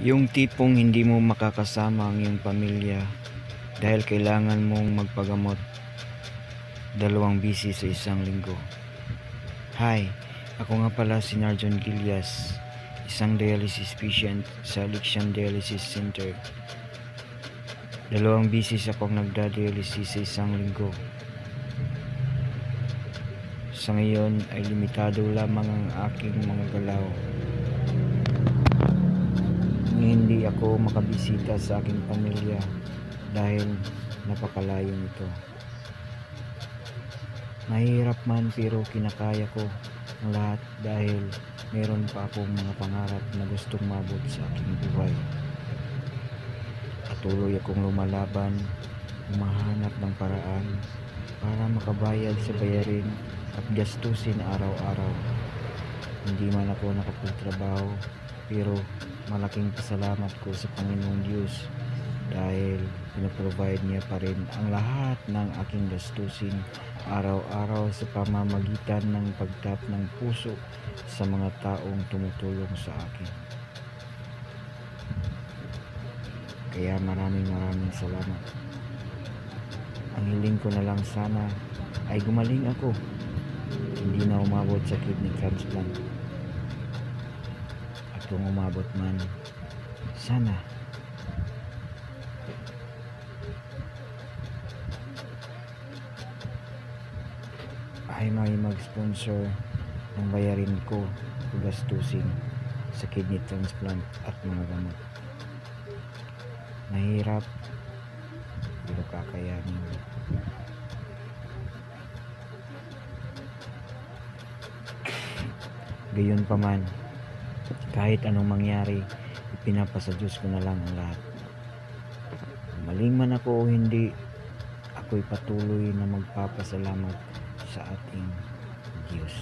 Yung tipong hindi mo makakasama ang iyong pamilya dahil kailangan mong magpagamot dalawang bisi sa isang linggo. Hi, ako nga pala si Narjon Gilias, isang dialysis patient sa Lixian Dialysis Center. Dalawang bisis akong nagda-dialysis sa isang linggo. Sa ngayon ay limitado lamang ang aking mga galaw. Ako makabisita sa aking pamilya dahil napakalayo nito. Mahirap man pero kinakaya ko ang lahat dahil meron pa akong mga pangarap na gustong mabot sa aking buhay. Patuloy akong lumalaban, humahanap ng paraan para makabayad sa bayarin at gastusin araw-araw. Hindi man ako nakapagtrabaho pero malaking pasalamat ko sa Panginoong Diyos dahil pinaprovide niya pa rin ang lahat ng aking gastusin araw-araw sa pamamagitan ng pagtap ng puso sa mga taong tumutulong sa akin. Kaya maraming maraming salamat. Ang hiling ko na lang sana ay gumaling ako. Hindi na umabot sa kidney transplant. At kung umabot man, sana ay may mag-sponsor ng bayarin ko gastusin sa kidney transplant at mga gamot. Mahirap pero kakayanin. Gayon pa man, kahit anong mangyari, ipinapasa Diyos ko na lang ang lahat. Maling man ako o hindi, ako'y patuloy na magpapasalamat sa ating Diyos.